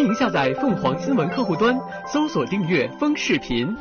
欢迎下载凤凰新闻客户端搜索订阅风视频